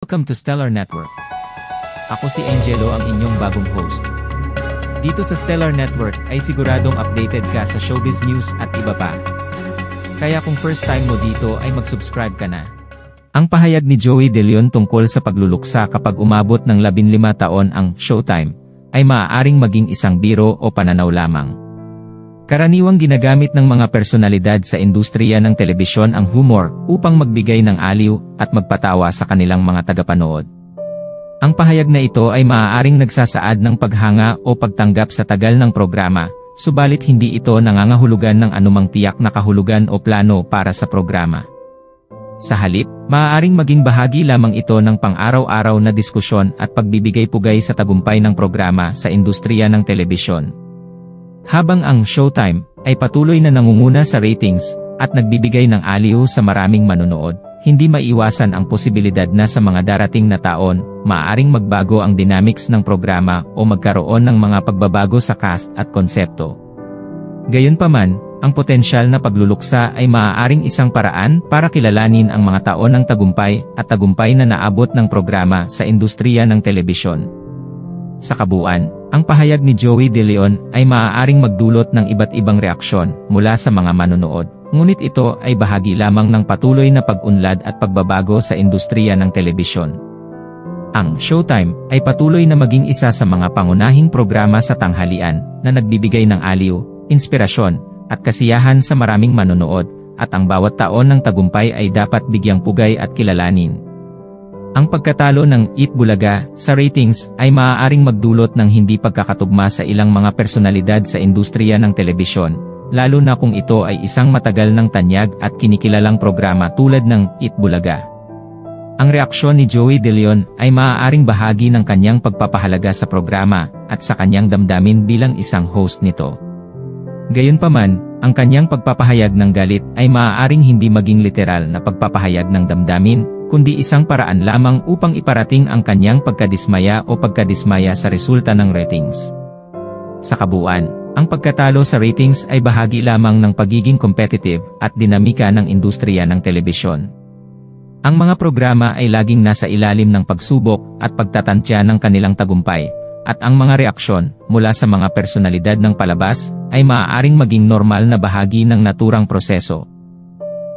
Welcome to Stellar Network. Ako si Angelo ang inyong bagong host. Dito sa Stellar Network ay siguradong updated ka sa showbiz news at iba pa. Kaya kung first time mo dito ay mag-subscribe ka na. Ang pahayag ni Joey De Leon tungkol sa pagluluksa kapag umabot ng 15 taon ang showtime ay maaaring maging isang biro o pananaw lamang. Karaniwang ginagamit ng mga personalidad sa industriya ng telebisyon ang humor upang magbigay ng aliw at magpatawa sa kanilang mga tagapanood. Ang pahayag na ito ay maaaring nagsasaad ng paghanga o pagtanggap sa tagal ng programa, subalit hindi ito nangangahulugan ng anumang tiyak na kahulugan o plano para sa programa. Sa halip, maaaring maging bahagi lamang ito ng pang-araw-araw na diskusyon at pagbibigay pugay sa tagumpay ng programa sa industriya ng telebisyon. Habang ang Showtime ay patuloy na nangunguna sa ratings at nagbibigay ng aliw sa maraming manonood, hindi maiwasan ang posibilidad na sa mga darating na taon, maaaring magbago ang dynamics ng programa o magkaroon ng mga pagbabago sa cast at konsepto. Gayunpaman, ang potensyal na pagluluksa ay maaaring isang paraan para kilalanin ang mga taon ng tagumpay at tagumpay na naabot ng programa sa industriya ng telebisyon. Sa kabuuan, ang pahayag ni Joey De Leon ay maaaring magdulot ng iba't ibang reaksyon mula sa mga manonood, ngunit ito ay bahagi lamang ng patuloy na pag-unlad at pagbabago sa industriya ng telebisyon. Ang Showtime ay patuloy na maging isa sa mga pangunahing programa sa tanghalian na nagbibigay ng aliw, inspirasyon, at kasiyahan sa maraming manonood, at ang bawat taon ng tagumpay ay dapat bigyang pugay at kilalanin. Ang pagkatalo ng Eat Bulaga sa ratings ay maaaring magdulot ng hindi pagkakatugma sa ilang mga personalidad sa industriya ng telebisyon, lalo na kung ito ay isang matagal ng tanyag at kinikilalang programa tulad ng Eat Bulaga. Ang reaksyon ni Joey De Leon ay maaaring bahagi ng kanyang pagpapahalaga sa programa at sa kanyang damdamin bilang isang host nito. Gayunpaman, ang kanyang pagpapahayag ng galit ay maaaring hindi maging literal na pagpapahayag ng damdamin, kundi isang paraan lamang upang iparating ang kanyang pagkadismaya o pagkadismaya sa resulta ng ratings. Sa kabuuan, ang pagkatalo sa ratings ay bahagi lamang ng pagiging competitive at dinamika ng industriya ng telebisyon. Ang mga programa ay laging nasa ilalim ng pagsubok at pagtatantya ng kanilang tagumpay, at ang mga reaksyon mula sa mga personalidad ng palabas ay maaaring maging normal na bahagi ng naturang proseso.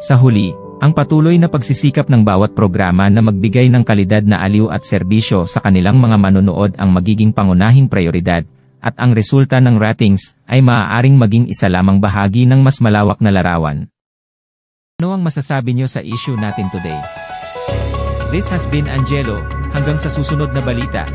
Sa huli, ang patuloy na pagsisikap ng bawat programa na magbigay ng kalidad na aliw at serbisyo sa kanilang mga manonood ang magiging pangunahing prioridad, at ang resulta ng ratings ay maaaring maging isa lamang bahagi ng mas malawak na larawan. Ano ang masasabi nyo sa issue natin today? This has been Angelo, hanggang sa susunod na balita.